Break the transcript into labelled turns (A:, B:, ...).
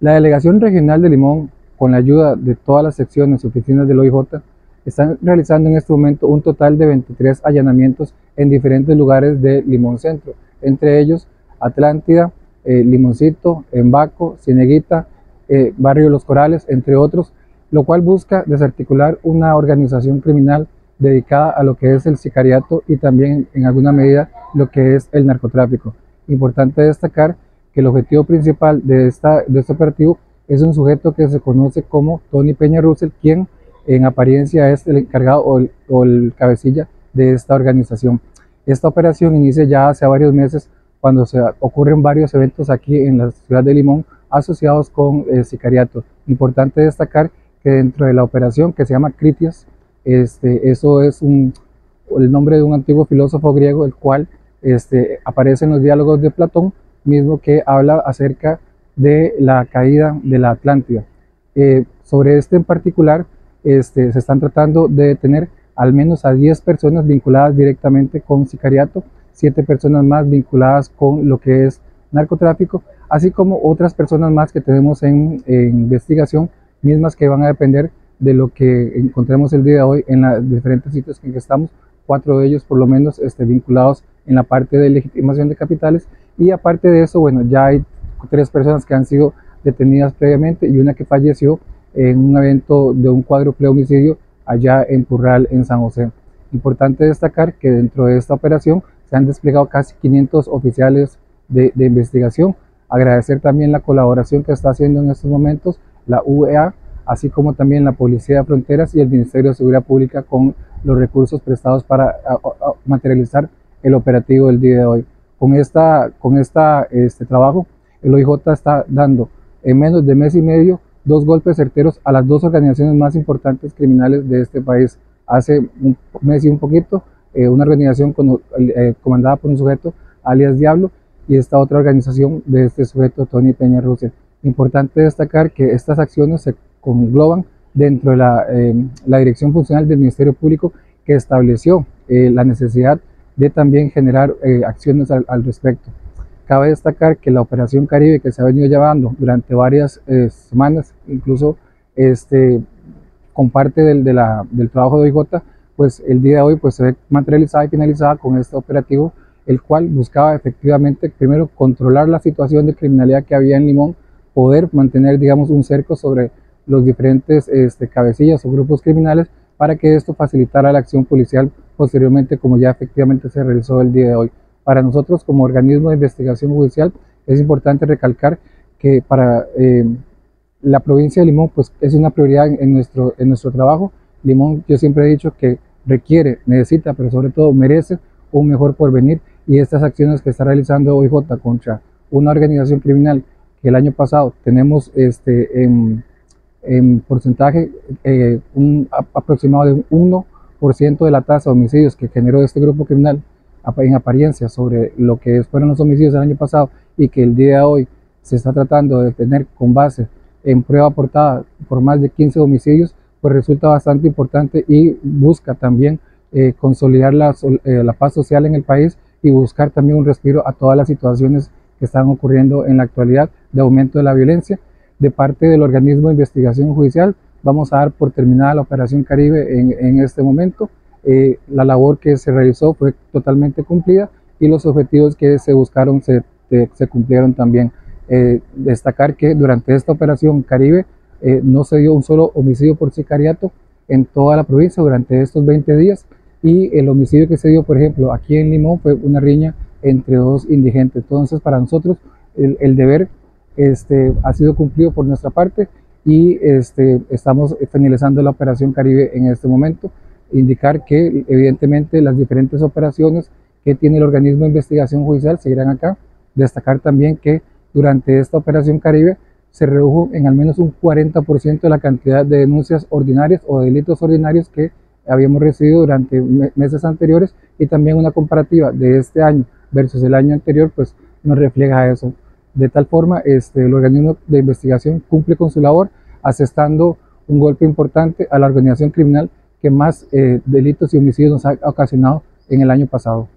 A: La Delegación Regional de Limón, con la ayuda de todas las secciones y oficinas del OIJ, están realizando en este momento un total de 23 allanamientos en diferentes lugares de Limón Centro, entre ellos Atlántida, eh, Limoncito, Embaco, Cieneguita, eh, Barrio Los Corales, entre otros, lo cual busca desarticular una organización criminal dedicada a lo que es el sicariato y también en alguna medida lo que es el narcotráfico. Importante destacar que el objetivo principal de, esta, de este operativo es un sujeto que se conoce como Tony Peña Russell, quien en apariencia es el encargado o el, o el cabecilla de esta organización. Esta operación inicia ya hace varios meses cuando se ocurren varios eventos aquí en la ciudad de Limón asociados con el sicariato. Importante destacar que dentro de la operación que se llama Critias, este, eso es un, el nombre de un antiguo filósofo griego, el cual este, aparece en los diálogos de Platón, mismo que habla acerca de la caída de la Atlántida. Eh, sobre este en particular, este, se están tratando de detener al menos a 10 personas vinculadas directamente con sicariato, 7 personas más vinculadas con lo que es narcotráfico, así como otras personas más que tenemos en, investigación, mismas que van a depender de lo que encontremos el día de hoy en los diferentes sitios en que estamos, cuatro de ellos por lo menos este, vinculados en la parte de legitimación de capitales y aparte de eso, bueno, ya hay tres personas que han sido detenidas previamente y una que falleció en un evento de un cuádruple homicidio allá en Purral, en San José. Importante destacar que dentro de esta operación se han desplegado casi 500 oficiales de, de investigación. Agradecer también la colaboración que está haciendo en estos momentos la UEA, así como también la Policía de Fronteras y el Ministerio de Seguridad Pública con los recursos prestados para materializar el operativo del día de hoy. Con, esta, con este trabajo, el OIJ está dando en menos de mes y medio dos golpes certeros a las dos organizaciones más importantes criminales de este país. Hace un mes y un poquito, eh, una organización eh, comandada por un sujeto, alias Diablo, y esta otra organización de este sujeto, Tony Peña Russell. Importante destacar que estas acciones se congloban dentro de la, eh, la Dirección Funcional del Ministerio Público que estableció la necesidad de también generar eh, acciones al, respecto. Cabe destacar que la Operación Caribe que se ha venido llevando durante varias semanas, incluso este, con parte del, del trabajo de OIJ, pues el día de hoy pues, se ve materializada y finalizada con este operativo, el cual buscaba efectivamente primero controlar la situación de criminalidad que había en Limón, poder mantener digamos un cerco sobre los diferentes este, cabecillas o grupos criminales para que esto facilitara la acción policial posteriormente como ya efectivamente se realizó el día de hoy. Para nosotros como organismo de investigación judicial es importante recalcar que para eh, la provincia de Limón pues es una prioridad en, nuestro, en nuestro trabajo. Limón yo siempre he dicho que requiere, necesita, pero sobre todo merece un mejor porvenir y estas acciones que está realizando OIJ contra una organización criminal que el año pasado tenemos este, en en porcentaje eh, un aproximado de un 1% de la tasa de homicidios que generó este grupo criminal en apariencia sobre lo que fueron los homicidios del año pasado y que el día de hoy se está tratando de tener con base en prueba aportada por más de 15 homicidios, pues resulta bastante importante y busca también eh, consolidar la, eh, la paz social en el país y buscar también un respiro a todas las situaciones que están ocurriendo en la actualidad de aumento de la violencia de parte del organismo de investigación judicial. Vamos a dar por terminada la Operación Caribe en, en este momento. Eh, la labor que se realizó fue totalmente cumplida y los objetivos que se buscaron se, cumplieron también. Eh, destacar que durante esta Operación Caribe eh, no se dio un solo homicidio por sicariato en toda la provincia durante estos 20 días y el homicidio que se dio, por ejemplo, aquí en Limón fue una riña entre dos indigentes. Entonces, para nosotros, el, el deber este, ha sido cumplido por nuestra parte y este, estamos finalizando la operación Caribe en este momento. Indicar que evidentemente las diferentes operaciones que tiene el organismo de investigación judicial seguirán acá. Destacar también que durante esta operación Caribe se redujo en al menos un 40% de la cantidad de denuncias ordinarias o delitos ordinarios que habíamos recibido durante meses anteriores y también una comparativa de este año versus el año anterior pues nos refleja eso. De tal forma, este, el organismo de investigación cumple con su labor, asestando un golpe importante a la organización criminal que más eh, delitos y homicidios nos ha ocasionado en el año pasado.